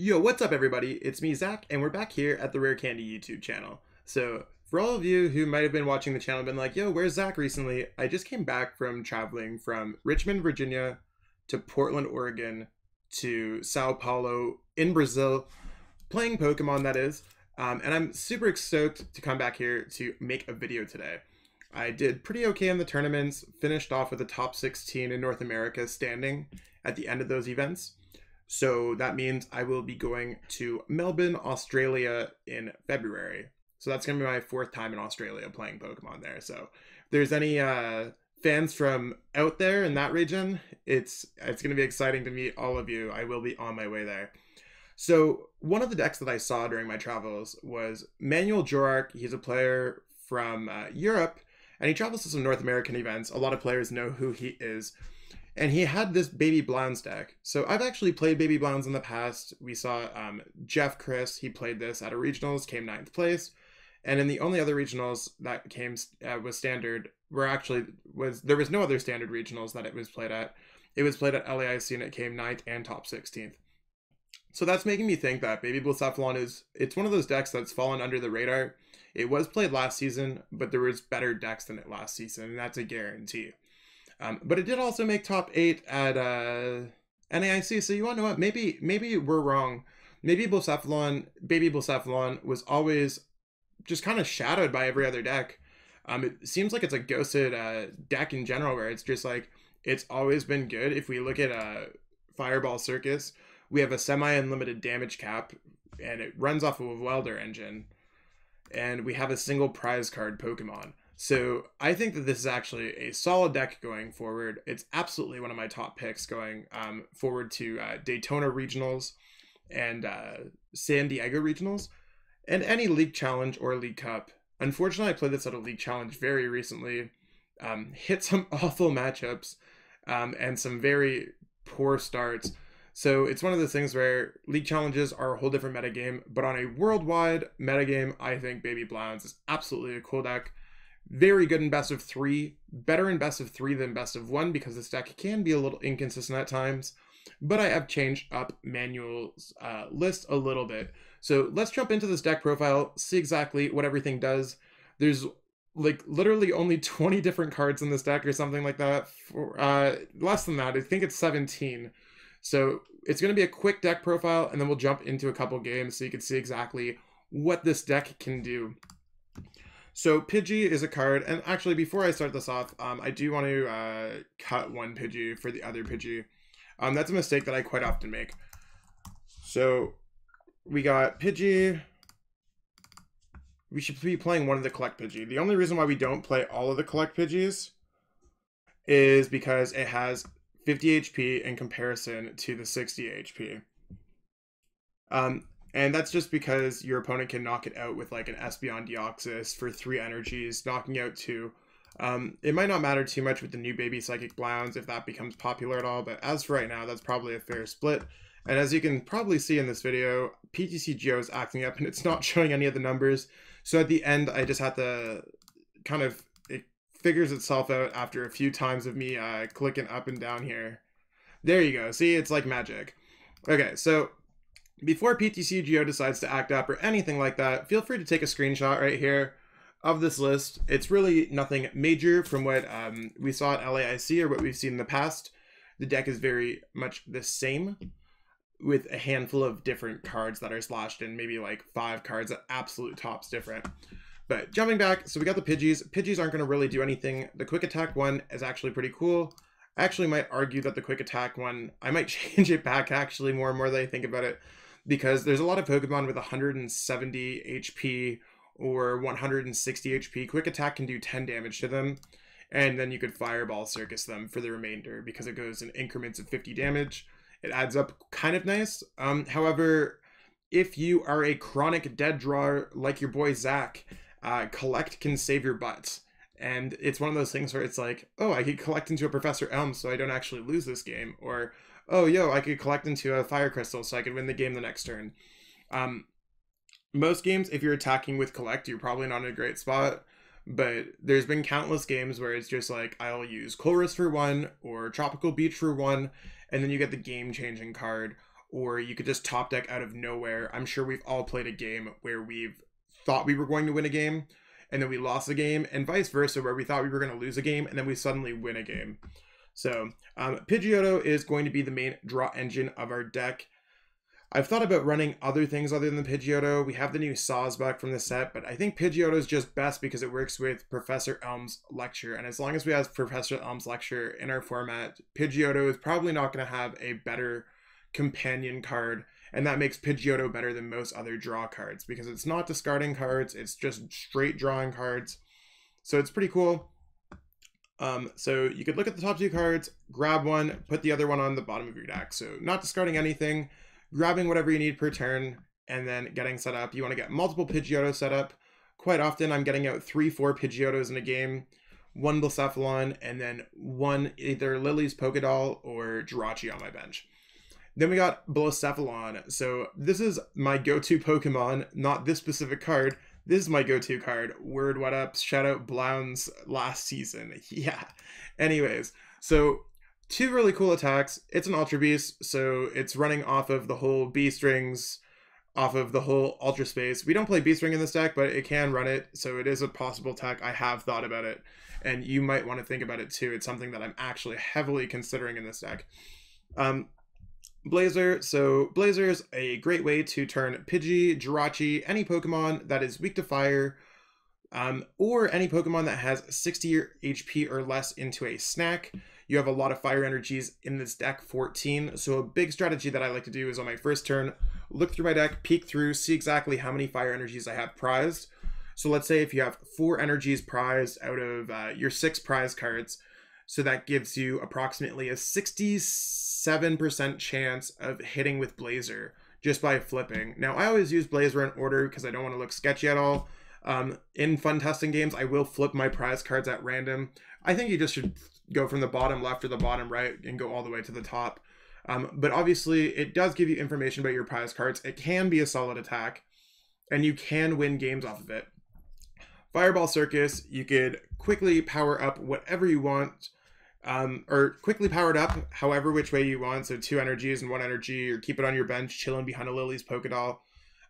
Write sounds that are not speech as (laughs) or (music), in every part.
Yo, what's up, everybody? It's me, Zach, and we're back here at the Rare Candy YouTube channel. So, for all of you who might have been watching the channel and been like, yo, where's Zach recently? I just came back from traveling from Richmond, Virginia to Portland, Oregon to Sao Paulo in Brazil, playing Pokemon, that is. Um, and I'm super stoked to come back here to make a video today. I did pretty okay in the tournaments, finished off with a top 16 in North America standing at the end of those events. So that means I will be going to Melbourne, Australia in February. So that's going to be my fourth time in Australia playing Pokemon there. So if there's any uh, fans from out there in that region, it's it's going to be exciting to meet all of you. I will be on my way there. So one of the decks that I saw during my travels was Manuel Jorark. He's a player from uh, Europe, and he travels to some North American events. A lot of players know who he is and he had this Baby Blowns deck. So I've actually played Baby Blowns in the past. We saw um, Jeff Chris, he played this at a regionals, came ninth place. And in the only other regionals that came uh, was standard were actually was there was no other standard regionals that it was played at. It was played at LAIC and it came ninth and top 16th. So that's making me think that Baby Blacephalon is it's one of those decks that's fallen under the radar. It was played last season, but there was better decks than it last season, and that's a guarantee. Um, but it did also make top eight at uh, NAIC. So you want to know what? Maybe maybe we're wrong. Maybe Blacephalon, Baby Blacephalon was always just kind of shadowed by every other deck. Um, it seems like it's a ghosted uh, deck in general, where it's just like it's always been good. If we look at uh, Fireball Circus, we have a semi-unlimited damage cap, and it runs off of a welder engine, and we have a single prize card Pokemon. So I think that this is actually a solid deck going forward. It's absolutely one of my top picks going um, forward to uh, Daytona Regionals and uh, San Diego Regionals and any League Challenge or League Cup. Unfortunately, I played this at a League Challenge very recently, um, (laughs) hit some (laughs) awful matchups um, and some very poor starts. So it's one of those things where league challenges are a whole different metagame, but on a worldwide metagame, I think Baby Blowns is absolutely a cool deck very good in best of three, better in best of three than best of one because this deck can be a little inconsistent at times. But I have changed up Manuel's uh, list a little bit. So let's jump into this deck profile, see exactly what everything does. There's like literally only (laughs) 20 different cards in this deck or something like that. For, uh, less than that, I think it's 17. So it's going to be a quick deck profile, and then we'll jump into a couple games so you can see exactly what this deck can do. So Pidgey is a card, and actually before I start this off, um, I do want to uh, cut one Pidgey for the other Pidgey. Um, that's a mistake that I quite often make. So we got Pidgey. We should be playing one of the collect Pidgey. The only reason why we don't play all of the collect Pidgeys is because it has 50 HP in comparison to the 60 HP. Um, and that's just because your opponent can knock it out with like an Espeon Deoxys for three energies, knocking out two. Um, it might not matter too much with the new baby Psychic Blowns if that becomes popular at all, but as for right now, that's probably a fair split. And as you can probably see in this video, PTCGO is acting up and it's (laughs) not showing any of the numbers. So at the end, I just had to kind of, it figures itself out after a few times of me uh, clicking up and down here. There you go. See, it's like magic. Okay, so before PTCGO decides to act up or anything like that, feel free to take a screenshot right here of this list. It's really nothing major from what um, we saw at LAIC or what we've seen in the past. The deck is very much the same with a handful of different cards that are slashed in, maybe like five cards at absolute tops different. But jumping back, so we got the Pidgeys. Pidgeys aren't going to really do anything. The quick attack one is actually pretty cool. I actually might argue that the quick attack one, I might (laughs) change it back actually more and more that I think about it because there's a lot of Pokemon with 170 HP or 160 HP. Quick Attack can do 10 damage to them, and then you could Fireball Circus them for the remainder because it goes in increments of 50 damage. It adds up kind of nice. Um, however, if you are a chronic dead drawer like your boy Zach, uh, collect can save your butt. And it's one of those things where it's like, oh, I could collect into a Professor Elm so I don't actually lose this game. Or, oh, yo, I could collect into a fire crystal so I could win the game the next turn. Um, most games, if you're attacking with collect, you're probably not in a great spot. But there's been countless games where it's just like I'll use Colress for one or Tropical Beach for one, and then you get the game changing card. or you could just top deck out of nowhere. I'm sure we've all played a game where we've thought we were going to win a game and then we lost the game, and vice versa, where we thought we were going to lose a game and then we suddenly win a game. So, um, Pidgeotto is going to be the main draw engine of our deck. I've thought about running other things other than Pidgeotto. We have the new Sawsbuck from the set, but I think Pidgeotto is just best because it works with Professor Elm's lecture. And as long as we have Professor Elm's lecture in our format, Pidgeotto is probably not going to have a better companion card. And that makes Pidgeotto better than most other draw cards because it's not discarding cards, it's just straight drawing cards. So it's pretty cool. Um, so you could look at the top two cards, grab one, put the other one on the bottom of your deck. So not discarding anything grabbing whatever you need per turn, and then getting set up. You want to get multiple Pidgeotto set up. Quite often, I'm getting out three, four Pidgeottos in a game, one Blacephalon, and then one either Lily's Pokédoll or Jirachi on my bench. Then we got Blacephalon. So this is my go-to Pokemon, not this specific card. This is my go-to card. Word what up, shout out Blowns last season. (laughs) Yeah. Anyways, so two really cool attacks. It's an Ultra Beast, so it's running off of the whole Beast Rings, off of the whole Ultra Space. We don't play Beast Ring in this deck, but it can run it, so it is a possible attack. I have thought about it, and you might want to think about it too. It's something that I'm actually heavily considering in this deck. Um, Blazer. So Blazer is a great way to turn Pidgey, Jirachi, any Pokemon that is weak to fire, um, or any Pokemon that has 60 HP or less into a snack. You have a lot of fire energies in this deck, 14. So a big strategy that I like to do is on my first turn, look through my deck, peek through, see exactly how many fire energies I have prized. So let's say if you have four energies prized out of uh, your six prize cards, so that gives you approximately a 67% chance of hitting with Blazer just by flipping. Now, I always use Blazer in order because I don't want to look sketchy at all. Um, in fun testing games, I will flip my prize cards at random. I think you just should go from the bottom left to the bottom right and go all the way to the top. Um, but obviously, it does give you information about your prize cards. It can be a solid attack, and you can win games off of it. Fireball Circus, you could quickly power up whatever you want, um, or quickly powered up however which way you want. So two energies and one energy, or keep it on your bench, chilling behind a Lily's Pokédoll.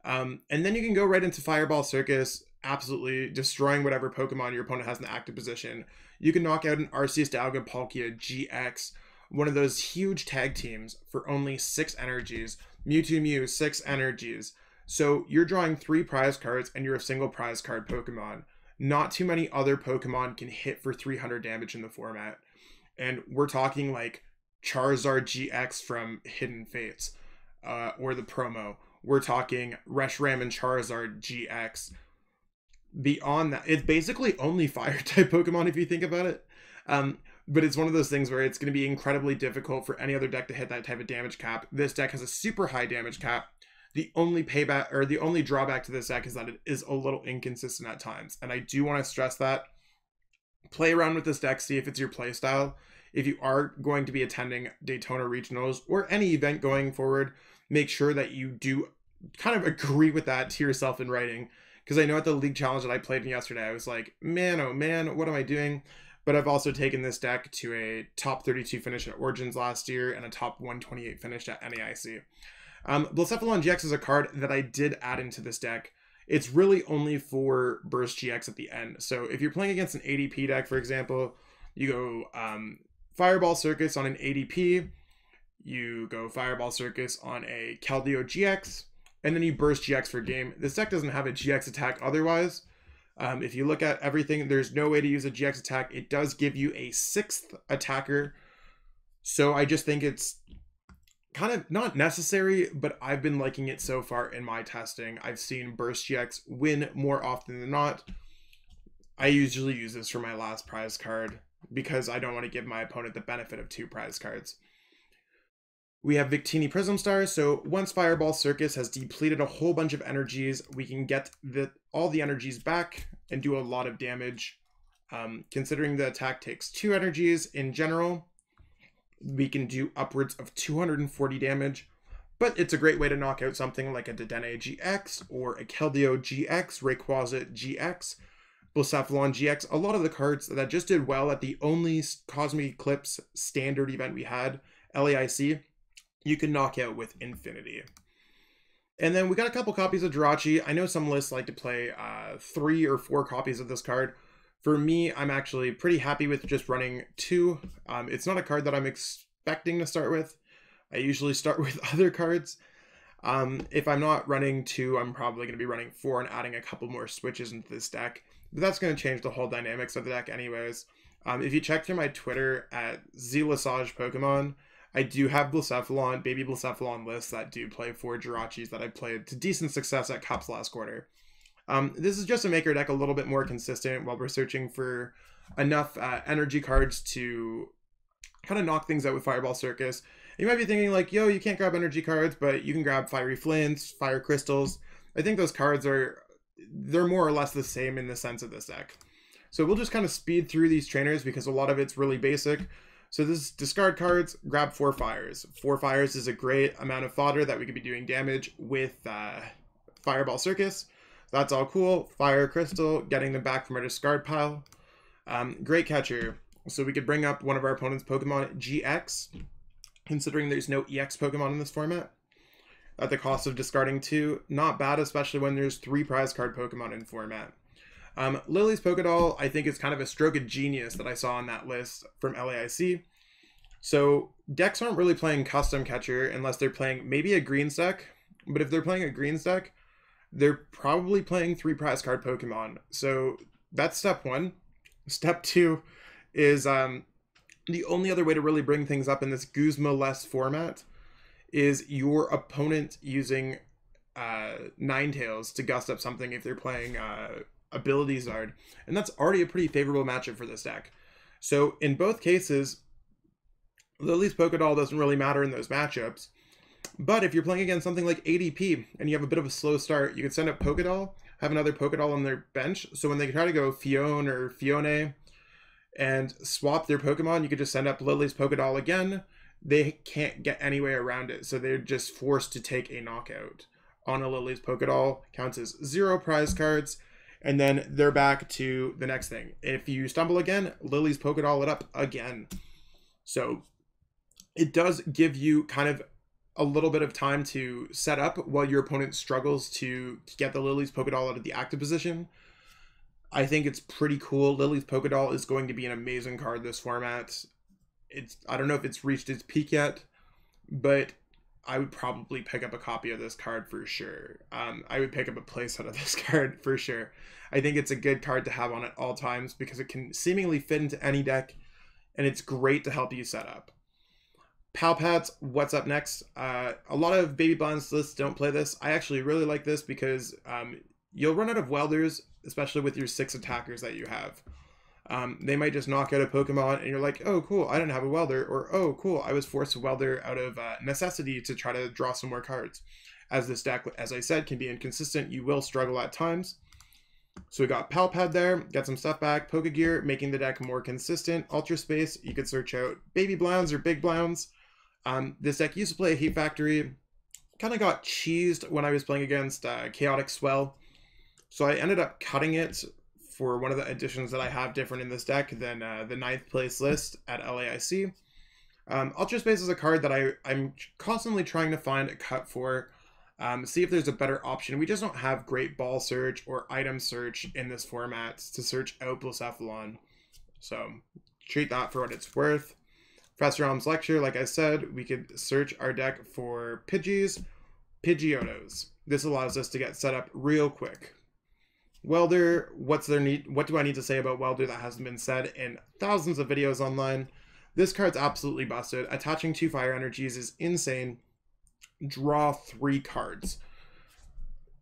Um, and then you can go right into Fireball Circus, absolutely destroying whatever Pokemon your opponent has in the active position you can knock out an Arceus Dialga Palkia GX, one of those huge tag teams, for only six energies. Mewtwo Mew, six energies. So you're drawing three prize cards and you're a single prize card Pokemon. Not too many other Pokemon can hit for 300 damage in the format. And we're talking like Charizard GX from Hidden Fates uh, or the promo. We're talking Reshiram and Charizard GX beyond that, it's basically only fire (laughs) type Pokemon if you think about it. Um, but it's one of those things where it's going to be incredibly difficult for any other deck to hit that type of damage cap. This deck has a super high damage cap. The only payback or the only drawback to this deck is that it is a little inconsistent at times. And I do want to stress that. Play around with this deck, see if it's your playstyle. If you are going to be attending Daytona Regionals or any event going forward, make sure that you do kind of (laughs) agree with that to yourself in writing because I know at the league challenge that I played in yesterday, I was like, man, oh man, what am I doing? But I've also taken this deck to a top 32 finish at Origins last year and a top 128 finish at NAIC. Um, Blacephalon GX is a card that I did add into this deck. It's really only for Burst GX at the end. So if you're playing against an ADP deck, for example, you go um, Fireball Circus on an ADP, you go Fireball Circus on a Keldeo GX, and then you burst GX for game. This deck doesn't have a GX attack otherwise. Um, if you look at everything, there's no way to use a GX attack. It does give you a sixth attacker. So I just think it's kind of not necessary, but I've been liking it so far in my testing. I've seen Burst GX win more often than not. I usually use this for my last prize card because I don't want to give my opponent the benefit of two prize cards. We have Victini Prism Star, so once Fireball Circus has depleted a whole bunch of energies, we can get the, all the energies back and do a lot of damage. Um, considering the attack takes two energies in general, we can do upwards of 240 damage, but it's a great way to knock out something like a Dedenne GX or a Keldeo GX, Rayquaza GX, Blacephalon GX, a lot of the cards that just did well at the only Cosmic Eclipse standard event we had, LAIC, you can knock out with Infinity. And then we got a couple copies of Jirachi. I know some lists like to play uh, three or four copies of this card. For me, I'm actually pretty happy with just running two. Um, it's not a card that I'm expecting to start with. I usually start (laughs) with other cards. Um, if I'm not running two, I'm probably going to be running four and adding a couple more switches into this deck. But that's going to change the whole dynamics of the deck anyways. Um, if you check through my Twitter at ZLesage Pokemon, I do have Blacephalon, baby Blacephalon lists that do play for Jirachis that I played to decent success at Cups last quarter. Um, this is just to make our deck a little bit more consistent while we're searching for enough uh, energy cards to kind of knock things out with Fireball Circus. You might be thinking like, yo, you can't grab energy cards, but you can grab Fiery Flints, Fire Crystals. I think those cards are, they're more or less the same in the sense of this deck. So we'll just kind of speed through these trainers because a lot of it's really basic. So this discard cards, grab four fires. Four fires is a great amount of fodder that we could be doing damage with uh, Fireball Circus. That's all cool. Fire Crystal, getting them back from our discard pile. Um, great catcher. So we could bring up one of our opponent's Pokemon GX, considering there's no EX Pokemon in this format. At the cost of discarding two, not bad, especially when there's three prize card Pokemon in format. Um, Lily's Pokédoll, I think, is kind of a stroke of genius that I saw on that list from LAIC. So decks aren't really playing custom catcher unless they're playing maybe a green deck. But if they're playing a green deck, they're probably playing three prize card Pokemon. So that's step one. Step two is um, the only other way to really bring things up in this Guzma less format is your opponent using uh, Ninetales to gust up something if they're playing uh, ability Zard, and that's already a pretty favorable matchup for this deck. So in both cases, Lily's Pokédoll doesn't really matter in those matchups. But if you're playing against something like ADP and you have a bit of a slow start, you could send up Pokédoll, have another Pokédoll on their bench. So when they try to go Fion or Phione and swap their Pokemon, you could just send up Lily's Pokédoll again. They can't get any way around it, so they're just forced to take a knockout on a Lily's Pokédoll. Counts as zero prize cards and then they're back to the next thing. If you stumble again, Lily's Pokédoll it up again. So it does give you kind of a little bit of time to set up while your opponent struggles to get the Lily's Pokédoll out of the active position. I think it's pretty cool. Lily's Pokédoll is going to be an amazing card this format. It's I don't know if it's reached its peak yet, but I would probably pick up a copy of this card for sure. Um, I would pick up a playset of (laughs) this card for sure. I think it's a good card to have on at all times because it can seemingly fit into any deck, and it's great to help you set up. Pal Pads, what's up next? Uh, a lot of Baby Blowns lists don't play this. I actually really like this because um, you'll run out of welders, especially with your six attackers that you have. Um, they might just knock out a Pokemon and you're like, oh, cool, I didn't have a welder. Or, oh, cool, I was forced to welder out of uh, necessity to try to draw some more cards. As this deck, as I said, can be inconsistent, you will struggle at times. So we got Pal Pad there, got some stuff back, Pokegear, making the deck more consistent. Ultra Space, you could search out Baby Blowns or Big Blowns. Um, this deck used to play Heat Factory, kind of got cheesed when I was playing against uh, Chaotic Swell. So I ended up cutting it for one of the additions that I have different in this deck than uh, the ninth place list at LAIC. Um, Ultra Space is a card that I, I'm constantly trying to find a cut for. Um, see if there's a better option. We just don't have great ball search or item search in this format to search out Blacephalon. So treat that for what it's worth. Professor Elm's lecture, like I said, we could search our deck for Pidgeys, Pidgeottos. This allows us to get set up real quick. Welder, what's their need? What do I need to say about Welder that hasn't been said in thousands of videos online? This card's absolutely busted. Attaching two fire energies is insane. Draw three cards.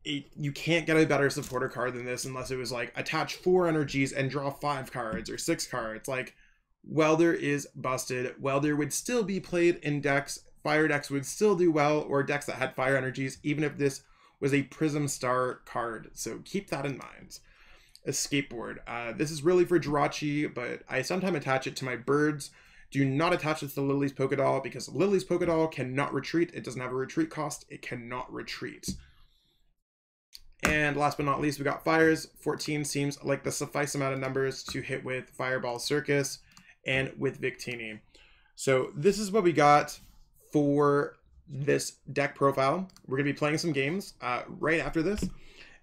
It, you can't get a better supporter card than this unless it was like attach four energies and draw five cards or six cards. Like Welder is busted. Welder would still be played in decks. Fire decks would still do well, or decks that had fire energies, even if this was a Prism Star card, so keep that in mind. A skateboard. Uh, this is really for Jirachi, but I sometimes attach it to my birds. Do not attach it to Lily's Pokédoll because Lily's Pokédoll cannot retreat. It doesn't have a retreat cost. It cannot retreat. And last but not least, we got Fires. 14 seems like the suffice amount of numbers to hit with Fireball Circus and with Victini. So this is what we got for this deck profile. We're going to be playing some games uh, right after this.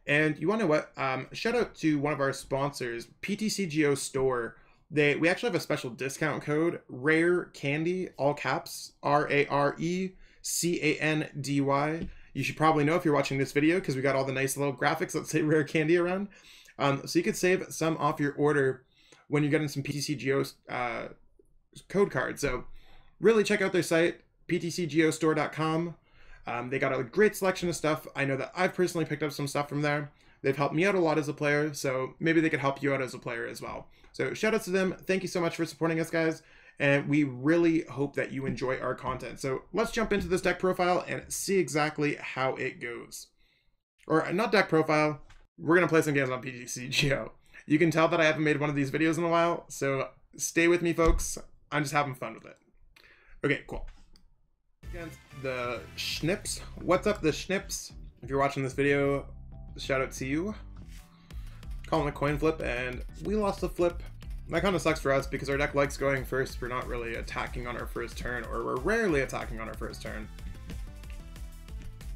And you want to know what? Um, shout out to one of our sponsors, PTCGO Store. They we actually have a special discount code, Rare Candy, all caps, R A R E C A N D Y. You should probably know if you're watching this video because we got all the nice little graphics that say Rare Candy around. Um, so you could save some off your order when you're getting some PTCGO uh, code cards. So really check out their site, ptcgostore.com. Um, they got a great selection of stuff. I know that I've personally picked up some stuff from there. They've helped me out a lot as a player, so maybe they could help you out as a player as well. So shout out to them. Thank you so much for supporting us, guys. And we really hope that you enjoy our content. So let's jump into this deck profile and see exactly how it goes. Or not deck profile. We're going to play some games on PTCGO. You can tell that I haven't made one of these videos in a while, so stay with me, folks. I'm just having fun with it. Okay, cool against the Schnips. What's up, the Schnips? If you're watching this video, shout out to you. Calling a coin flip, and we lost the flip. That kind of sucks for us because our deck likes going first. We're not really attacking on our first turn, or we're rarely attacking on our first turn.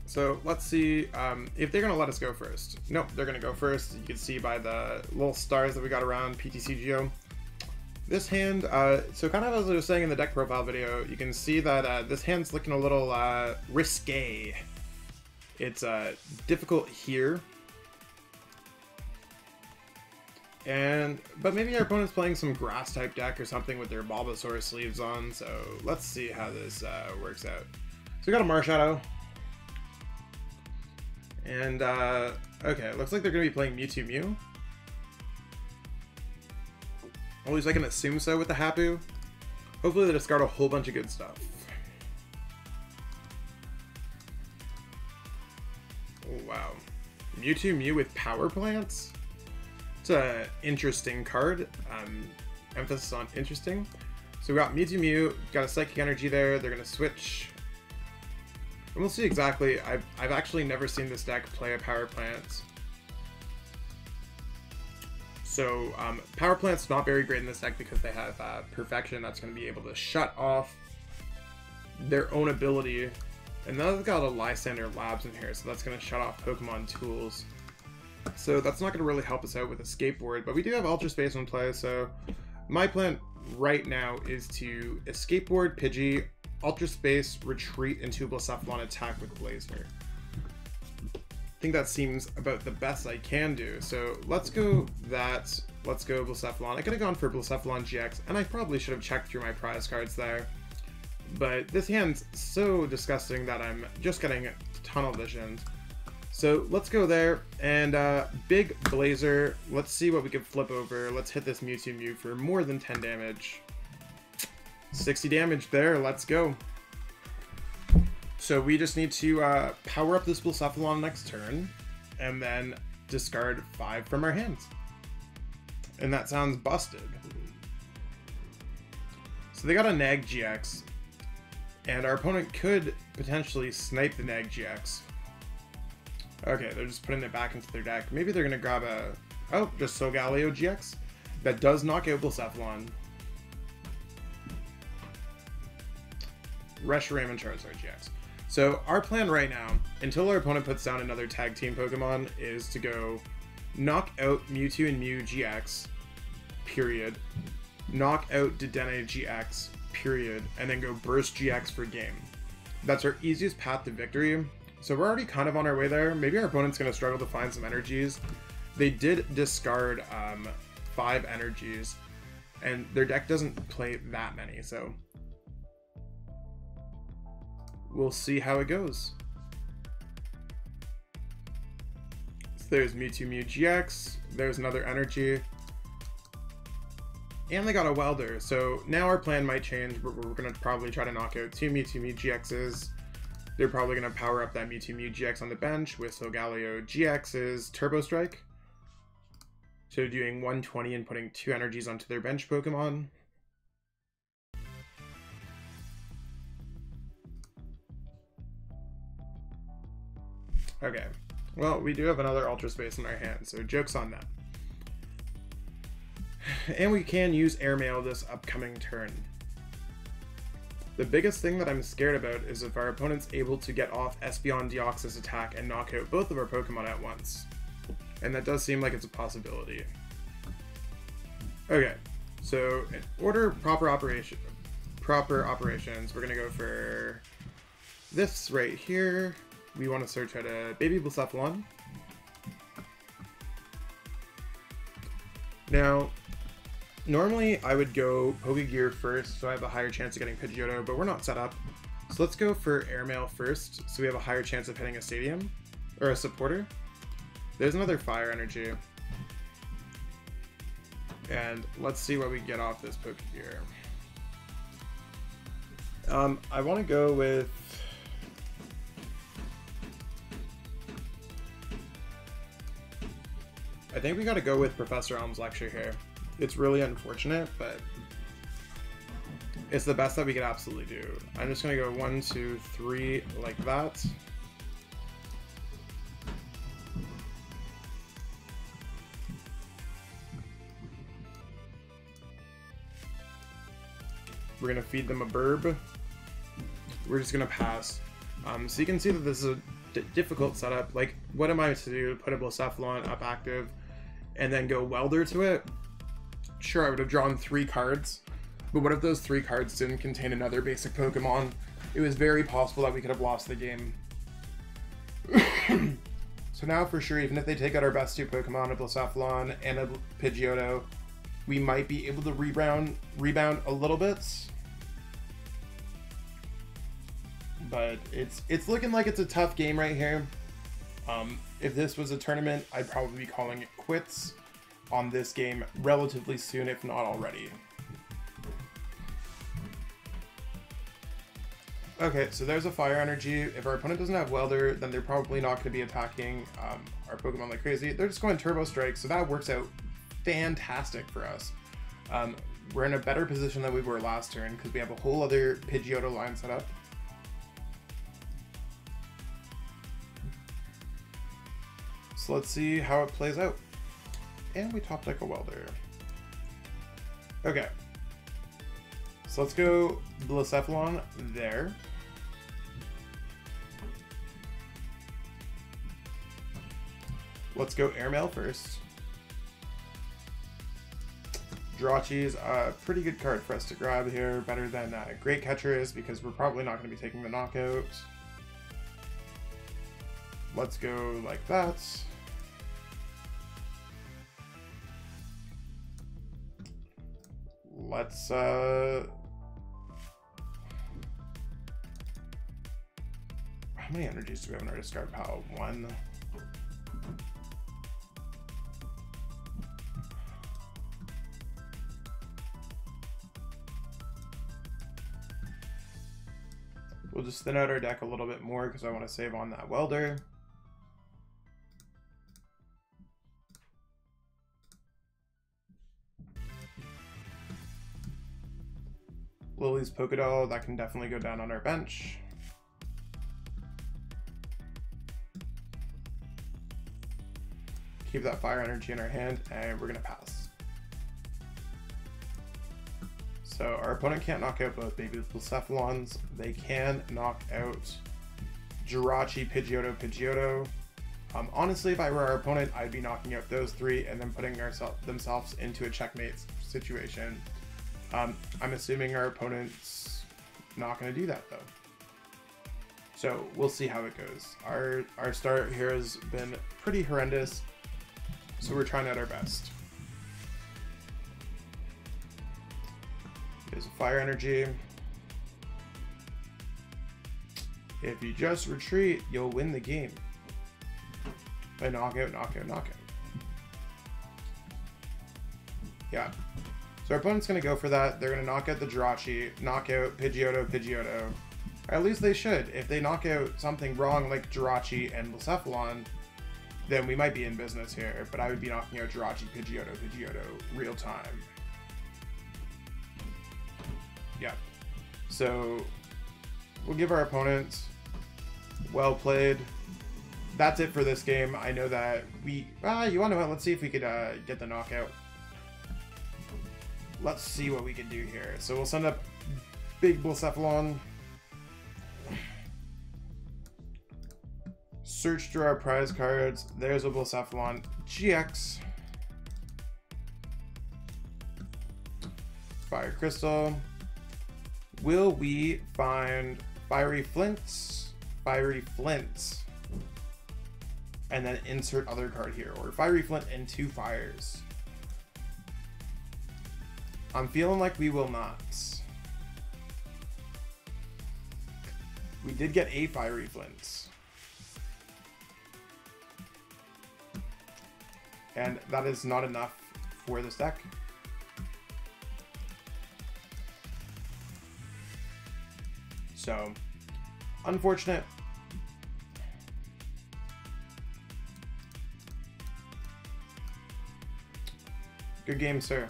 So let's see um, if they're going to let us go first. Nope, they're going to go first. You can see by the little stars that we got around PTCGO. This hand, uh, so kind of as I was saying in the deck profile video, you can see that uh, this hand's looking a little uh, risque. It's uh, difficult here. And, but maybe our opponent's playing some grass type deck or something with their Bulbasaur sleeves on, so let's see how this uh, works out. So we got a Marshadow. And, uh, okay, looks like they're going to be playing Mewtwo Mew. At least I can assume so with the Hapu. Hopefully they discard a whole bunch of good stuff. Oh, wow. Mewtwo Mew with Power Plants? It's an interesting card. Um, emphasis on interesting. So we got Mewtwo Mew, got a Psychic Energy there. They're going to switch. And we'll see exactly. I've, I've actually never seen this deck play a Power Plant. So um, Power Plant's not very great in this deck because they have uh, Perfection that's going to be able to shut off their own ability. And now they've got a Lysandre Labs in here, so that's going to shut off Pokemon tools. So that's not going to really help us out with a skateboard, but we do have Ultra Space in play, so my plan right now is to skateboard Pidgey, Ultra Space, retreat into Blacephalon attack with Blazer. I think that seems about the best I can do. So let's go that. Let's go Blacephalon. I could have gone for Blacephalon GX, and I probably should have checked through my prize cards there. But this hand's so disgusting that I'm just getting tunnel vision. So let's go there, and uh, Big Blazer, let's see what we can flip over. Let's hit this Mewtwo Mew for more than 10 damage. 60 damage there, let's go. So we just need to uh, power up this Blacephalon next turn, and then discard five from our hands. And that sounds busted. So they got a Nag GX, and our opponent could potentially snipe the Nag GX. Okay, they're just putting it back into their deck. Maybe they're gonna grab a oh, just Solgaleo GX that does knock out Blacephalon. Reshiram and Charizard GX. So our plan right now, until our opponent puts down another tag team Pokemon, is to go knock out Mewtwo and Mew GX, period. Knock out Dedenne GX, period. And then go Burst GX for game. That's our easiest path to victory. So we're already kind of on our way there. Maybe our opponent's going to struggle to find some energies. They did discard um, five energies, and their deck doesn't play that many, so we'll see how it goes. So there's Mewtwo Mew GX, there's another energy. And they got a welder, so now our plan might change. We're, we're gonna probably try to knock out two Mewtwo Mew GXs. They're probably gonna power up that Mewtwo Mew GX on the bench with Solgaleo GX's Turbo Strike. So doing 120 and putting two energies onto their bench Pokemon. Okay. Well, we do have another Ultra Space in our hand, so joke's on them. (sighs) And we can use Airmail this upcoming turn. The biggest thing that I'm scared about is if our opponent's able to get off Espeon Deoxys attack and knock out both of our Pokemon at once. And that does seem like it's a possibility. Okay, so in order proper operation, proper operations, we're gonna go for this right here. We want to search out a baby Blacephalon. Now, normally I would go Pokegear first, so I have a higher chance of getting Pidgeotto, but we're not set up. So let's go for Airmail first, so we have a higher chance of hitting a Stadium, or a Supporter. There's another Fire Energy. And let's see what we get off this Pokegear. Um, I want to go with... I think we gotta go with Professor Elm's lecture here. It's really unfortunate, but it's the best that we could absolutely do. I'm just gonna go one, two, three, like that. We're gonna feed them a burb. We're just gonna pass. Um, so you can see that this is a difficult setup. Like, what am I to do? Put a Blacephalon up active and then go Welder to it? Sure, I would have drawn three cards, but what if those three cards didn't contain another basic Pokemon? It was very possible that we could have lost the game. (coughs) so now for sure, even if they take out our best two Pokemon, a Blacephalon and a Pidgeotto, we might be able to rebound rebound a little bit. But it's it's looking like it's a tough game right here. Um, if this was a tournament, I'd probably be calling it quits on this game relatively soon, if not already. Okay, so there's a fire energy. If our opponent doesn't have welder, then they're probably not going to be attacking um, our Pokemon like crazy. They're just going Turbo Strike, so that works out fantastic for us. Um, we're in a better position than we were last turn because we have a whole other Pidgeotto line set up. So let's see how it plays out. And we top deck a welder. Okay. So let's go Blacephalon there. Let's go Airmail first. Jirachi is a pretty good card for us to grab here, better than uh, Great Catcher is because we're probably not going to be taking the knockout. Let's go like that. Let's uh how many energies do we have in our discard pile? One. We'll just thin out our deck a little bit more because I want to save on that welder. Lily's Pokédoll, that can definitely go down on our bench. Keep that fire energy in our hand, and we're gonna pass. So our opponent can't knock out both Baby Blacephalons. They can knock out Jirachi, Pidgeotto, Pidgeotto. Um, honestly, if I were our opponent, I'd be knocking out those three and then putting themselves into a checkmate situation. Um, I'm assuming our opponent's not going to do that though. So we'll see how it goes. Our our start here has been pretty horrendous, so we're trying out our best. There's a fire energy. If you just retreat, you'll win the game. By knockout, knockout, knockout. Yeah, so our opponent's going to go for that. They're going to knock out the Jirachi, knock out Pidgeotto, Pidgeotto. Or at least they should. If they knock out something wrong like Jirachi and Blacephalon, then we might be in business here. But I would be knocking out Jirachi, Pidgeotto, Pidgeotto real time. Yeah. So we'll give our opponents well played. That's it for this game. I know that we... Ah, you want to? Let's see if we could uh, get the knockout let's see what we can do here. So we'll send up Big Blacephalon. Search through our prize cards. There's a Blacephalon GX. Fire Crystal. Will we find Fiery Flints? Fiery Flints. And then insert other card here. Or Fiery Flint and two fires. I'm feeling like we will not. We did get a Fiery Flints. And that is not enough for this deck. So, unfortunate. Good game, sir.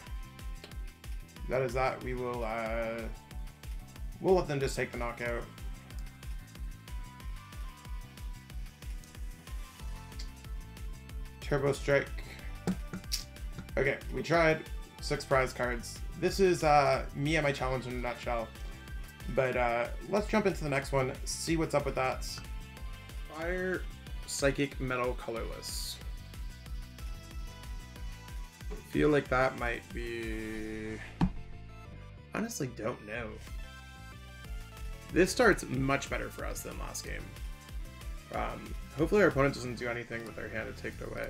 That is that. We will, uh, we'll let them just take the knockout. Turbo Strike. Okay, we tried six prize cards. This is uh, me and my challenge in a nutshell. But uh, let's jump into the next one, see what's up with that. Fire Psychic Metal Colorless. Feel like that might be... Honestly, don't know. This starts much better for us than last game. Um, hopefully our opponent doesn't do anything with their hand to take it away.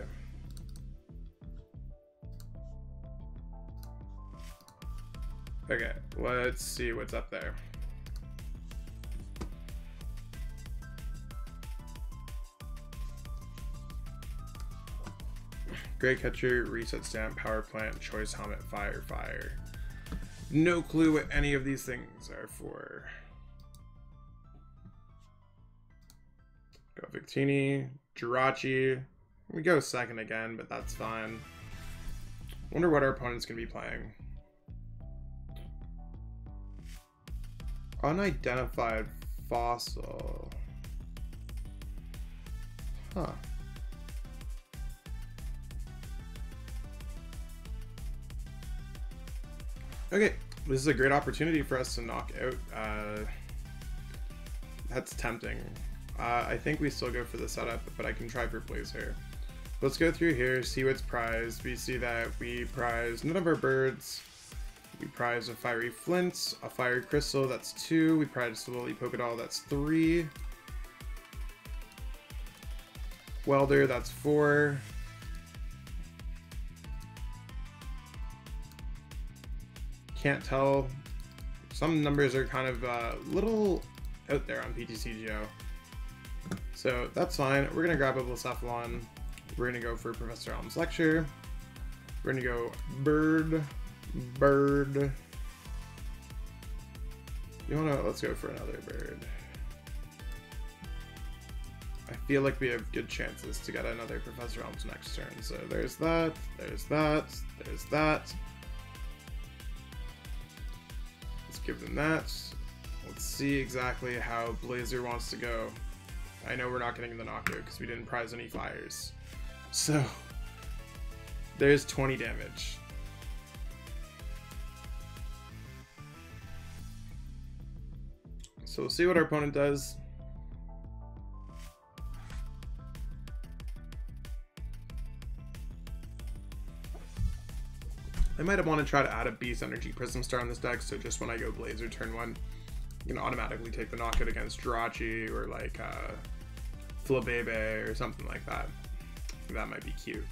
Okay, let's see what's up there. Great Catcher, Reset Stamp, Power Plant, Choice Helmet, Fire, Fire. No clue what any of these things are for. Go Victini, Jirachi. We go second again, but that's fine. Wonder what our opponent's gonna be playing. Unidentified fossil. Huh. Okay, this is a great opportunity for us to knock out. Uh, that's tempting. Uh, I think we still go for the setup, but I can try for Blazer. Let's go through here, see what's prized. We see that we prize none of our birds. We prize a Fiery Flint, a Fire Crystal, that's two. We prize a Lily Pokédoll, that's three. Welder, that's four. Can't tell. Some numbers are kind of a uh, little out there on PTCGO. So that's fine. We're to grab a Blacephalon. We're to go for Professor Elm's lecture. We're to go bird, bird. You want to, let's go for another bird. I feel like we have good chances to get another Professor Elm's next turn. So there's that, there's that, there's that. Give them that. Let's see exactly how Blazer wants to go. I know we're not getting the knockout because we didn't prize any fires. So, there's 20 damage. So we'll see what our opponent does. I might have want to try to add a Beast Energy Prism Star on this deck, so just when I go Blazer turn one, you can automatically take the knockout against Jirachi or like uh, Flabebe or something like that. That might be cute.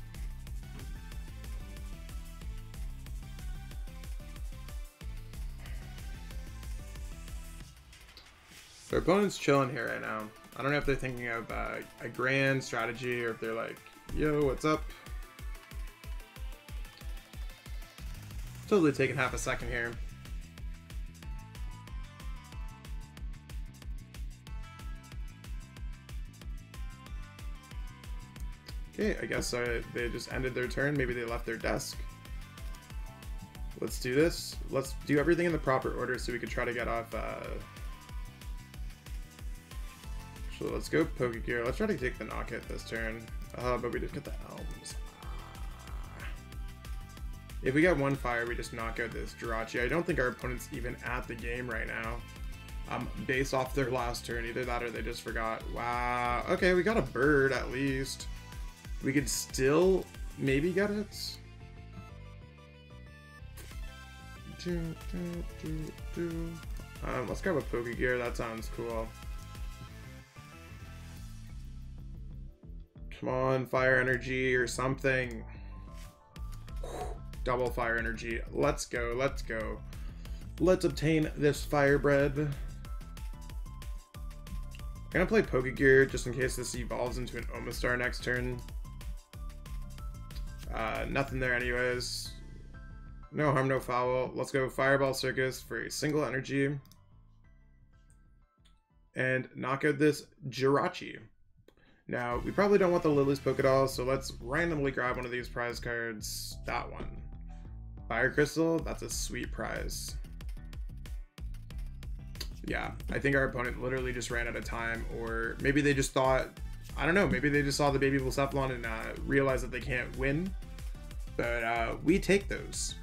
Their opponent's chilling here right now. I don't know if they're thinking of uh, a grand strategy or if they're like, yo, what's up? Totally taking half a second here. Okay, I guess uh, they just ended their turn. Maybe they left their desk. Let's do this. Let's do everything in the proper order so we can try to get off. Uh... So let's go Pokegear. Let's try to take the knockout this turn. Uh, but we did get the Elms. If we get one fire, we just knock out this Jirachi. I don't think our opponent's even at the game right now. Um, based off their last turn, either that or they just forgot. Wow. Okay, we got a bird at least. We could still maybe get it. Do, do, do. Um, let's grab a Pokegear. That sounds cool. Come on, fire energy or something. Double fire energy. Let's go, let's go. Let's obtain this fire bread. I'm gonna play Pokegear just in case this evolves into an Omastar next turn. Uh, nothing there anyways. No harm, no foul. Let's go Fireball Circus for a single energy. And knock out this Jirachi. Now, we probably don't want the Lily's Pokédoll, so let's randomly grab one of these prize cards. That one. Fire Crystal, that's a sweet prize. Yeah, I think our opponent literally just ran out of time, or maybe they just thought, I don't know, maybe they just saw the Baby Blacephalon and uh, realized that they can't win. But uh, we take those.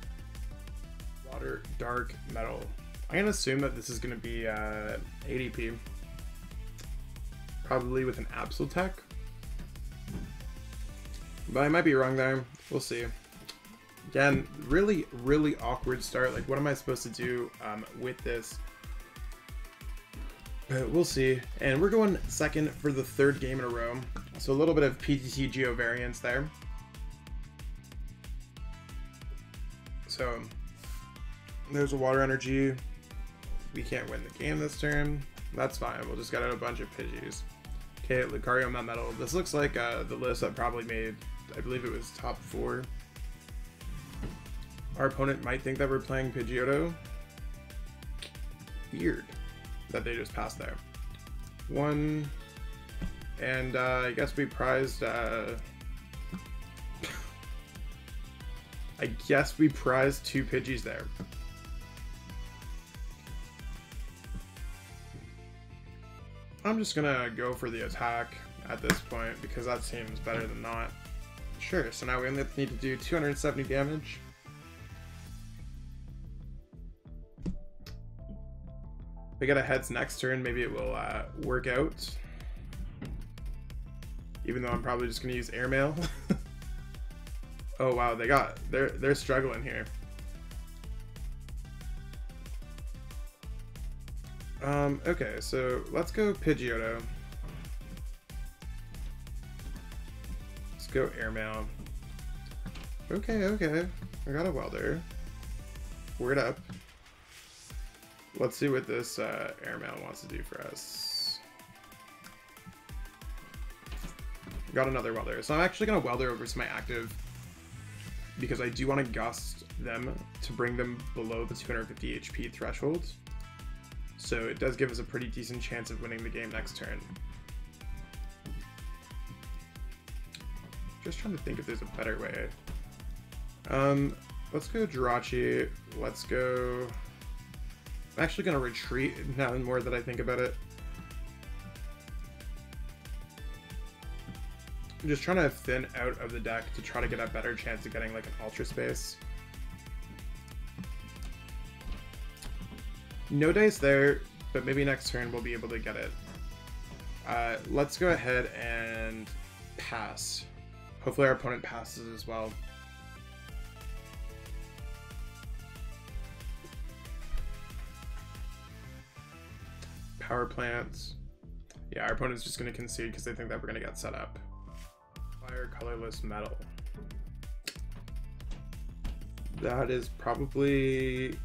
Water, Dark, Metal. I'm going to assume that this is going to be uh, ADP probably with an Absoltech. But I might be wrong there. We'll see. Again, really, really awkward start. Like, what am I supposed to do um, with this? But we'll see. And we're going second for the third game in a row. So a little bit of PTCGO variance there. So there's a water energy. We can't win the game this turn. That's fine. We'll just get out a bunch of Pidgeys. Okay, Lucario Metal. This looks like uh, the list that probably made, I believe it was top four. Our opponent might think that we're playing Pidgeotto. Weird that they just passed there. One, and uh, I guess we prized, uh, (laughs) I guess we prized two Pidgeys there. I'm just gonna go for the attack at this point because that seems better than not. Sure, so now we only need to do 270 damage. We get a heads next turn, maybe it will uh, work out. Even though I'm probably just gonna use airmail. (laughs) oh wow, they got they're they're struggling here. Um, okay, so let's go Pidgeotto. Let's go Airmail. Okay, okay. I got a welder. Word up. Let's see what this uh, Airmail wants to do for us. Got another welder. So I'm actually going to welder over to my active because I do want to gust them to bring them below the 250 HP threshold so it does give us a pretty decent chance of winning the game next turn. Just trying to think if there's a better way. Um, let's go Jirachi. Let's go... I'm actually going to retreat now more that I think about it. I'm just trying to thin out of the deck to try to get a better chance of getting like an Ultra Space. No dice there, but maybe next turn we'll be able to get it. Uh, let's go ahead and pass. Hopefully our opponent passes as well. Power plants. Yeah, our opponent's just going to concede because they think that we're going to get set up. Fire colorless metal. That is probably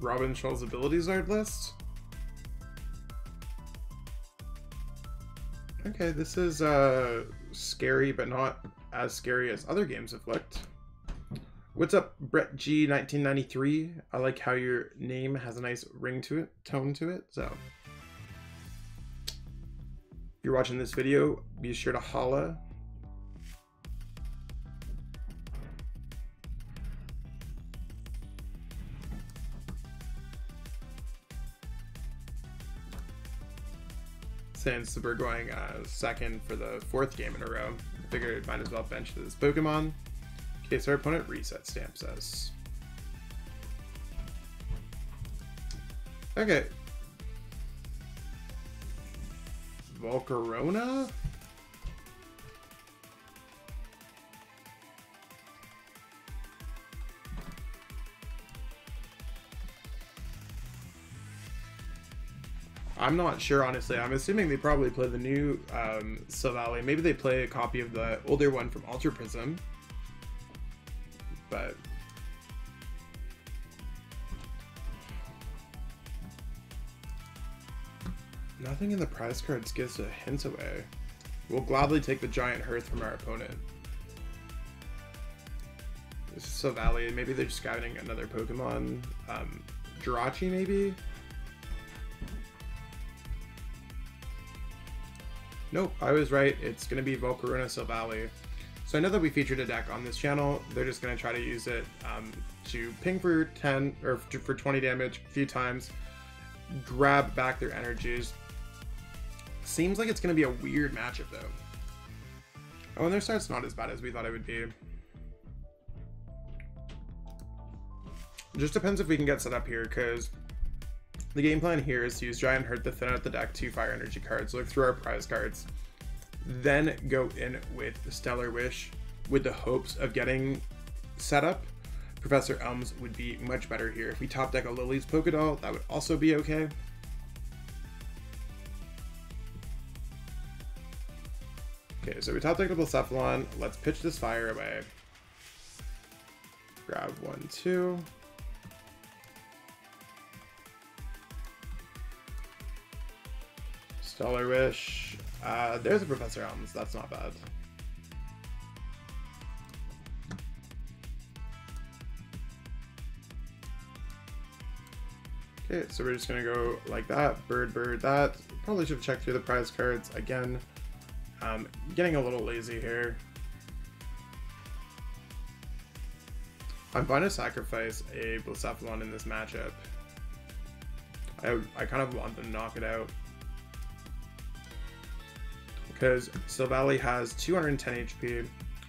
Robin Schall's abilities art list. Okay, this is uh, scary, but not as scary as other games have looked. What's up, Brett G 1993? I like how your name has a nice ring to it, tone to it. So, if you're watching this video, be sure to holla since we're going uh, second for the fourth game in a row. I figured might as well bench this Pokemon. Okay, so our opponent reset stamps us. Okay. Volcarona? I'm not sure, honestly. I'm assuming they probably play the new um, Silvally. Maybe they play a copy of the older one from Ultra Prism. But... Nothing in the prize cards gives a hint away. We'll gladly take the Giant Hearth from our opponent. This is Silvally. Maybe they're scouting another Pokemon. Um, Jirachi, maybe? Nope, I was right. It's going to be Volcarona Silvally. So I know that we featured a deck on this channel. They're just going to try to use it um, to ping for 10 or for 20 damage a few times, grab back their energies. Seems like it's going to be a weird matchup though. Oh, and their start's not as bad as we thought it would be. Just depends if we can get set up here, because the game plan here is to use Giant Hearth to thin out the deck two Fire Energy cards, look through our prize cards, then go in with Stellar Wish with the hopes of getting set up. Professor Elms would be much better here. If we top deck a Lily's Pokédoll, that would also be okay. Okay, so we top deck a Blacephalon. Let's pitch this fire away. Grab one, two. Stellar Wish. Uh, there's a Professor Elms. That's not bad. Okay, so we're just gonna go like that. Bird, bird, that. Probably should check through the prize cards again. Um, getting a little lazy here. I'm going to sacrifice a Blacephalon in this matchup. I, I kind of want to knock it out because Silvally has 210 HP.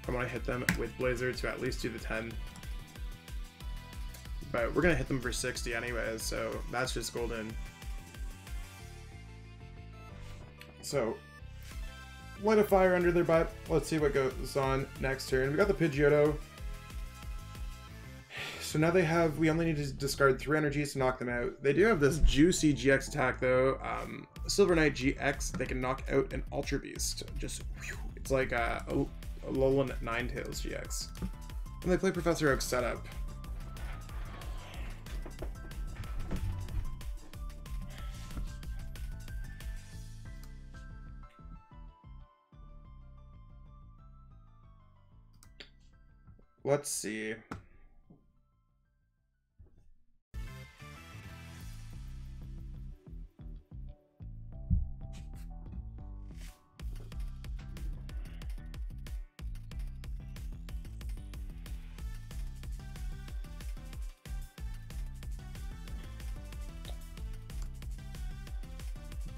I want to hit them with Blazer to at least do the 10. But we're going to hit them for 60 anyways, so that's just golden. So, light a fire under their butt. Let's see what goes on next turn. We got the Pidgeotto. So now they have, we only need to discard three energies to knock them out. They do have this juicy GX attack though. Um, Silver Knight GX, they can knock out an Ultra Beast. Just, whew, it's like a, a, a Alolan Ninetales GX. And they play Professor Oak's setup. Let's see.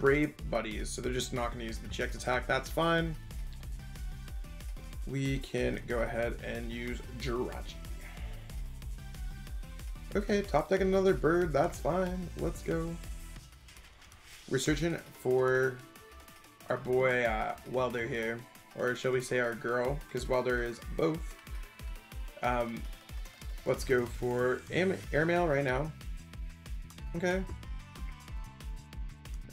Brave Buddies, so they're just not going to use the GX attack. That's fine. We can go ahead and use Jirachi. Okay, top deck another bird. That's fine. Let's go. We're searching for our boy uh, Welder here, or shall we say our girl, because Welder is both. Um, let's go for airmail right now. Okay,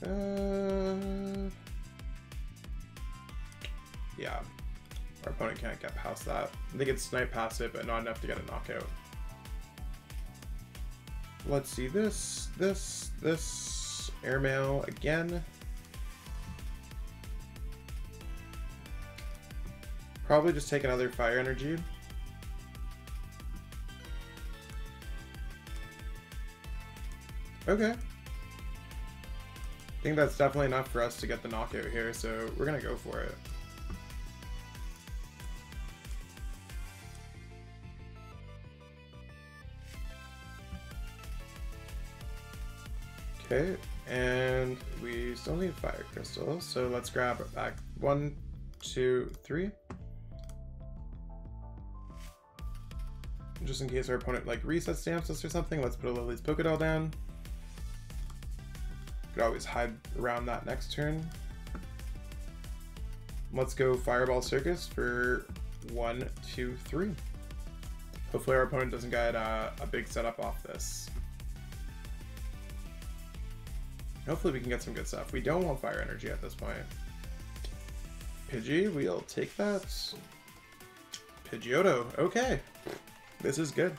uh, yeah. Our opponent can't get past that. They can snipe past it, but not enough to get a knockout. Let's see this, this, this, airmail again. Probably just take another fire energy. Okay. I think that's definitely enough for us to get the knockout here, so we're gonna go for it. Okay, and we still need fire crystals, so let's grab it back. One, two, three. Just in case our opponent like reset stamps us or something, let's put a Lily's Pokédoll down. Could always hide around that next turn. Let's go Fireball Circus for one, two, three. Hopefully our opponent doesn't get uh, a big setup off this. Hopefully we can get some good stuff. We don't want Fire Energy at this point. Pidgey, we'll take that. Pidgeotto, okay. This is good.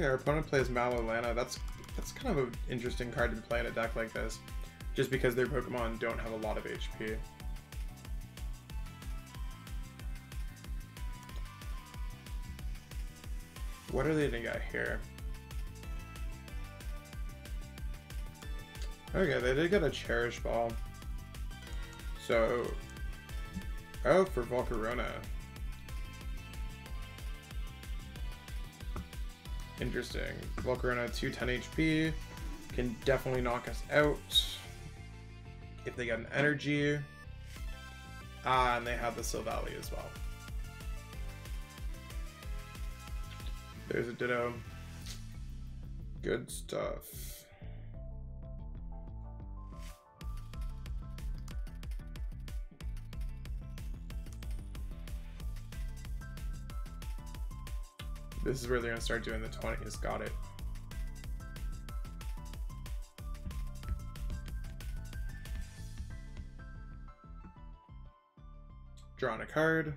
Okay, our opponent plays Mallow & Lana. That's that's kind of an interesting card to play in a deck like this, just because their Pokemon don't have a lot of HP. What are they gonna get here? Okay, they did get a Cherish Ball. So... Oh, for Volcarona. Interesting. Volcarona 210 HP. Can definitely knock us out. If they get an energy. Ah, and they have the Silvally as well. There's a Ditto. Good stuff. This is where they're gonna start doing the 20s. Got it. Drawing a card.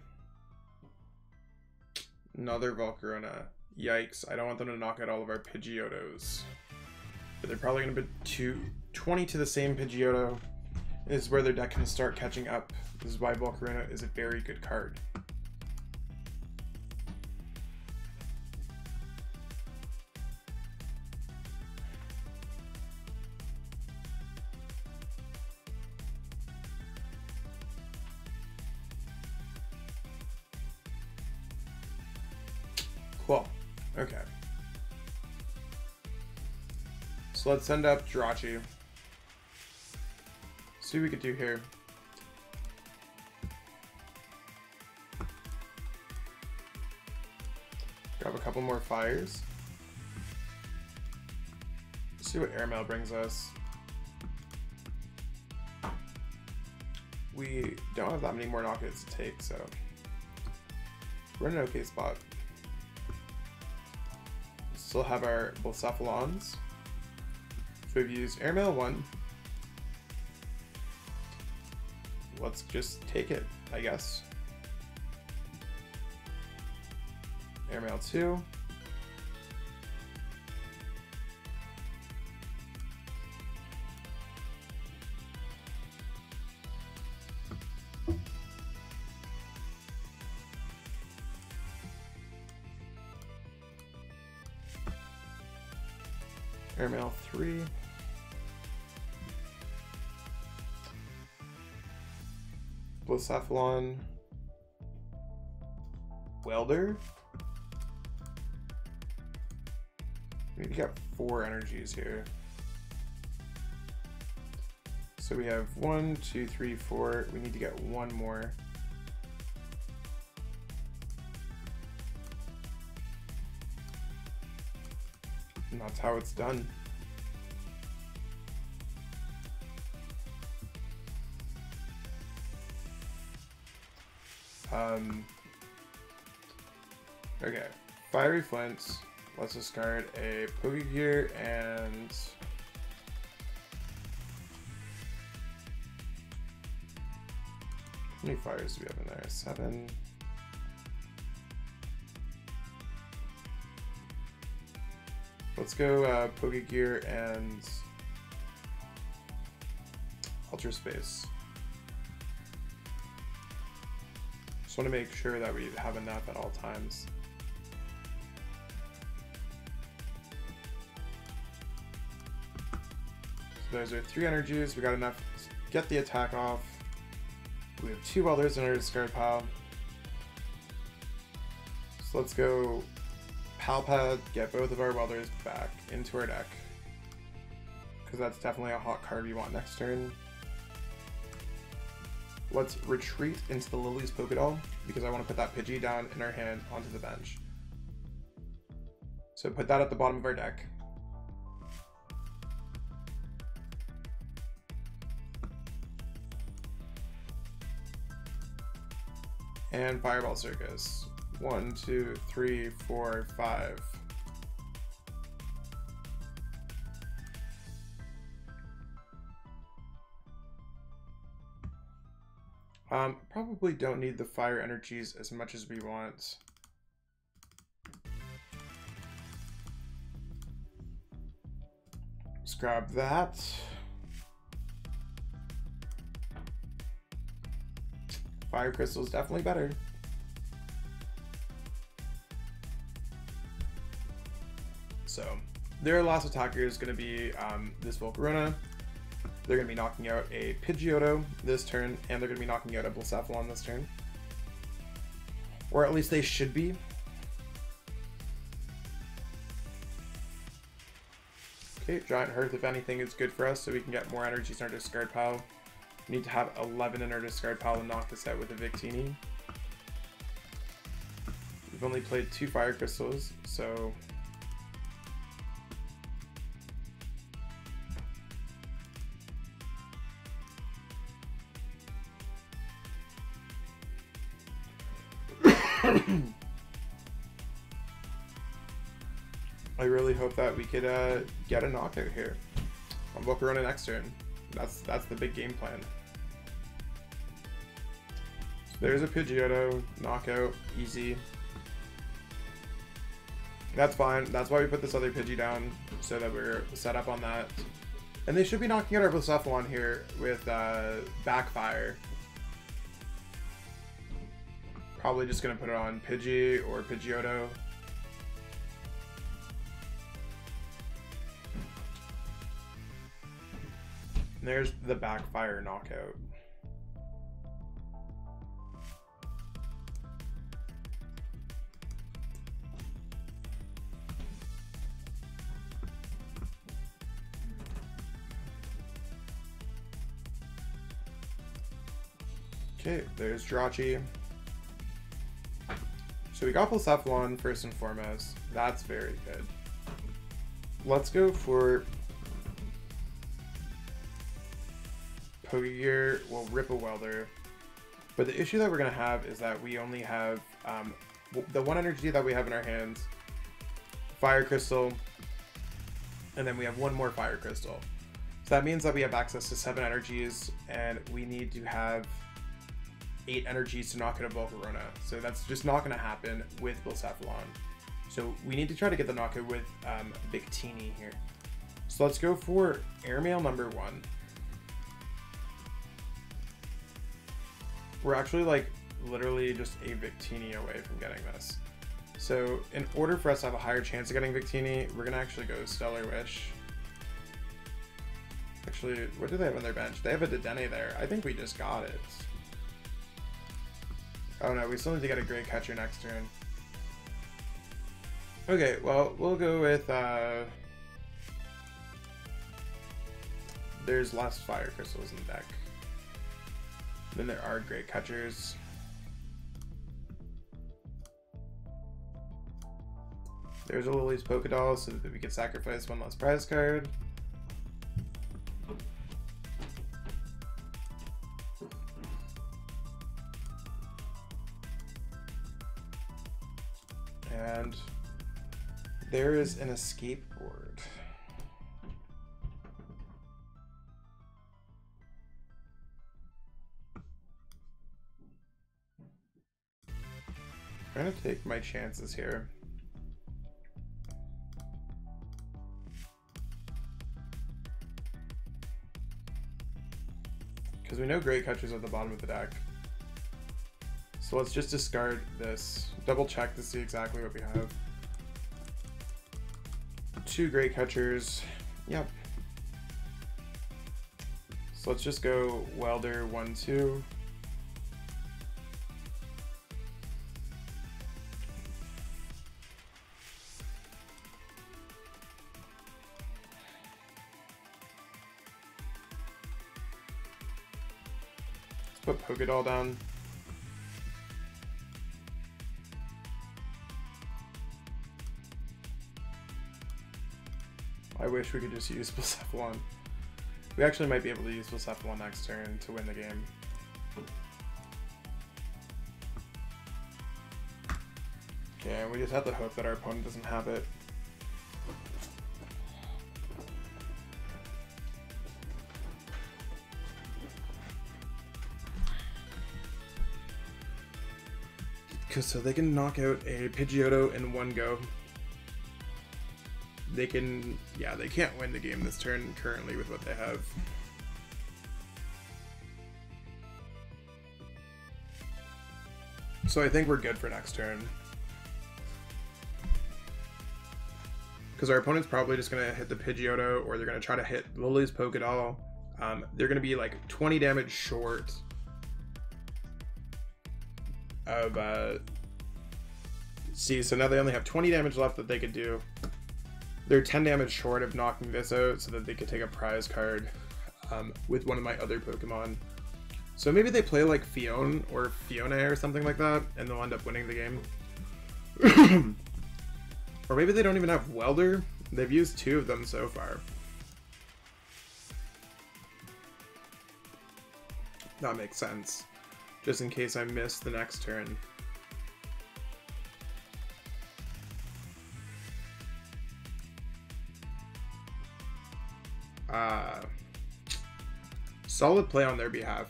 Another Volcarona. Yikes. I don't want them to knock out all of our Pidgeottos. But they're probably going to be two, 20 to the same Pidgeotto. This is where their deck can start catching up. This is why Volcarona is a very good card. Let's send up Jirachi. See what we could do here. Grab a couple more fires. See what airmail brings us. We don't have that many more knockouts to take, so we're in an okay spot. Still have our Blacephalons. We've used Airmail 1. Let's just take it, I guess. Airmail 2. Blacephalon. Welder. We got four energies here. So we have one, two, three, four. We need to get one more. And that's how it's done. Um, okay, Fiery Flints. Let's discard a Pokegear and How many fires do we have in there? Seven. Let's go uh, Pokegear and Ultra Space. Just want to make sure that we have enough at all times. So those are three energies. We got enough to get the attack off. We have two welders in our discard pile. So let's go Pal Pad, get both of our welders back into our deck. Because that's definitely a hot card we want next turn. Let's retreat into the Lily's Pokédoll, because I want to put that Pidgey down in our hand onto the bench. So put that at the bottom of our deck. And Fireball Circus. One, two, three, four, five. Um, probably don't need the fire energies as much as we want. Let's grab that. Fire crystal is definitely better. So, their last attacker is going to be um, this Volcarona. They're going to be knocking out a Pidgeotto this turn, and they're going to be knocking out a Blacephalon this turn. Or at least they should be. Okay, Giant Hearth, if anything, is good for us, so we can get more energies in our discard pile. We need to have 11 in our discard pile to knock this out with a Victini. We've only played two Fire Crystals, so hope that we could uh, get a knockout here on Volcarona next turn. That's that's the big game plan. So there's a Pidgeotto, knockout, easy. That's fine. That's why we put this other Pidgey down, so that we're set up on that. And they should be knocking out our Blacephalon here with uh, Backfire. Probably just going to put it on Pidgey or Pidgeotto. There's the backfire knockout. Okay, there's Jirachi. So we got Blacephalon first and foremost. That's very good. Let's go for Pokegear will rip a welder. But the issue that we're going to have is that we only have um, the one energy that we have in our hands, Fire Crystal, and then we have one more Fire Crystal. So that means that we have access to seven energies, and we need to have eight energies to knock out a Volcarona. So that's just not going to happen with Blacephalon. So we need to try to get the knockout with um, Victini here. So let's go for Airmail number one. We're actually like literally just a Victini away from getting this. So in order for us to have a higher chance of getting Victini, we're gonna actually go Stellar Wish. Actually, what do they have on their bench? They have a Dedenne there. I think we just got it. Oh no, we still need to get a Great Catcher next turn. Okay, well, we'll go with, uh... There's less Fire Crystals in the deck. Then there are great catchers. There's a Lily's Pokédoll so that we can sacrifice one less prize card. And there is an escape take my chances here. Because we know Great Catcher's at the bottom of the deck. So let's just discard this. Double check to see exactly what we have. Two Great Catchers. Yep. So let's just go Welder 1, 2. Put all down. I wish we could just use (laughs) Blacephalon. We actually might be able to use Blacephalon next turn to win the game. Yeah, we just have to hope that our opponent doesn't have it. So they can knock out a Pidgeotto in one go. They can, yeah, they can't win the game this turn currently with what they have. So I think we're good for next turn. Because our opponent's probably just going to hit the Pidgeotto or they're going to try to hit Lily's Pokédoll. Um, they're going to be like 20 damage short of uh see so now they only have 20 damage left that they could do. They're 10 damage short of knocking this out so that they could take a prize card um, with one of my other pokemon. So maybe they play like Phione or Fiona or something like that and they'll end up winning the game. (coughs) Or maybe they don't even have welder. They've used two of them so far. That makes sense just in case I miss the next turn. Uh, solid play on their behalf.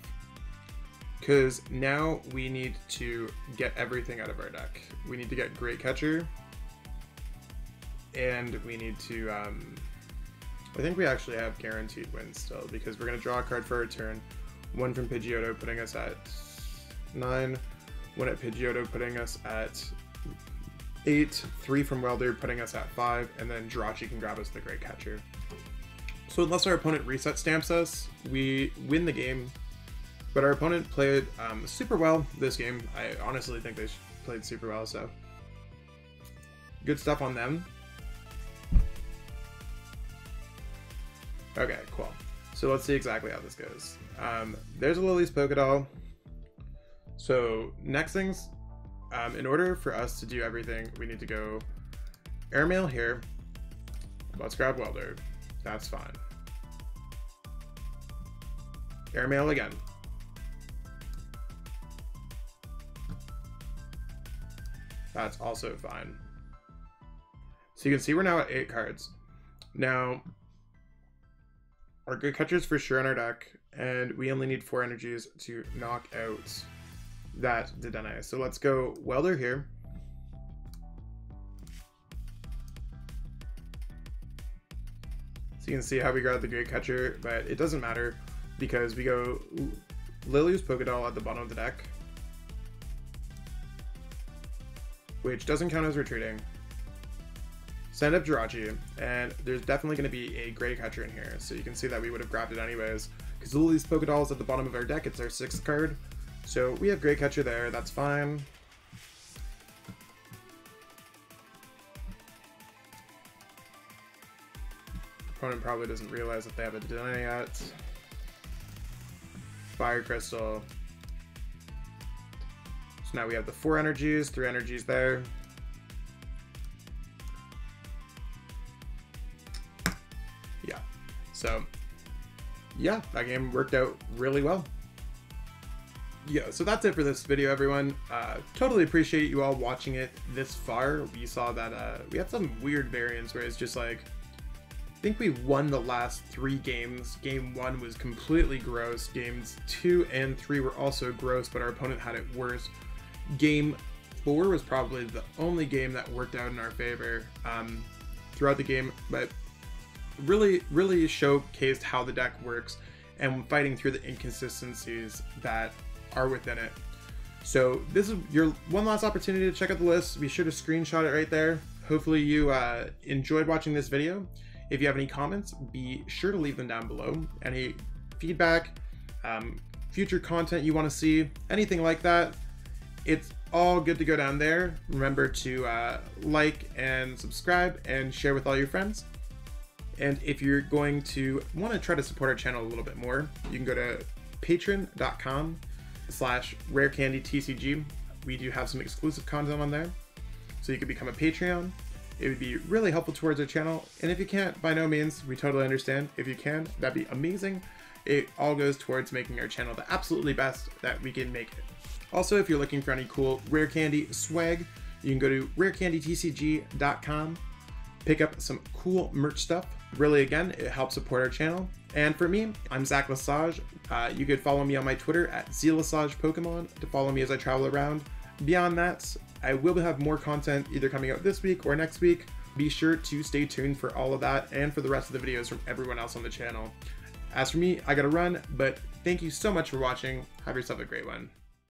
Because now we need to get everything out of our deck. We need to get Great Catcher. And we need to... Um, I think we actually have guaranteed wins still, because we're going to draw a card for a turn. One from Pidgeotto, putting us at 9, one at Pidgeotto putting us at 8, 3 from Welder putting us at 5, and then Jirachi can grab us the Great Catcher. So unless our opponent reset stamps us, we win the game. But our opponent played um, super well this game. I honestly think they played super well, so good stuff on them. Okay, cool. So let's see exactly how this goes. Um, there's a Lily's Pokédoll. So next things, um, in order for us to do everything, we need to go airmail here. Let's grab welder. That's fine. Airmail again. That's also fine. So you can see we're now at eight cards. Now, our good catchers for sure in our deck, and we only need four energies to knock out that Dedenne. So let's go Welder here. So you can see how we grab the Great Catcher, but it doesn't matter because we go Lily's Pokédoll at the bottom of the deck, which doesn't count as retreating. Send up Jirachi, and there's definitely going to be a Great Catcher in here, so you can see that we would have grabbed it anyways. Because Lily's Pokédoll is at the bottom of our deck, it's our sixth card, so we have Great Catcher there, that's fine. Opponent probably doesn't realize that they haven't done it yet. Fire Crystal. So now we have the four energies, three energies there. Yeah. So, yeah, that game worked out really well yeah, so that's it for this video, everyone. Uh, totally appreciate you all watching it this far. We saw that uh, we had some weird variants where it's just like, I think we won the last three games. Game one was completely gross. Games two and three were also gross, but our opponent had it worse. Game four was probably the only game that worked out in our favor um, throughout the game, but really, really showcased how the deck works and fighting through the inconsistencies that are within it. So this is your one last opportunity to check out the list. Be sure to screenshot it right there. Hopefully you uh, enjoyed watching this video. If you have any comments, be sure to leave them down below. Any feedback, um, future content you want to see, anything like that, it's all good to go down there. Remember to uh, like and subscribe and share with all your friends. And if you're going to want to try to support our channel a little bit more, you can go to patreon.com slash rare candy TCG. We do have some exclusive content on there. So you could become a Patreon. It would be really helpful towards our channel. And if you can't, by no means, we totally understand. If you can, that'd be amazing. It all goes towards making our channel the absolutely best that we can make it. Also, if you're looking for any cool rare candy swag, you can go to rarecandytcg.com, pick up some cool merch stuff. Really, again, it helps support our channel. And for me, I'm Zach Lesage. Uh, you could follow me on my Twitter at ZLesage Pokemon to follow me as I travel around. Beyond that, I will have more content either coming out this week or next week. Be sure to stay tuned for all of that and for the rest of the videos from everyone else on the channel. As for me, I gotta run, but thank you so much for watching. Have yourself a great one.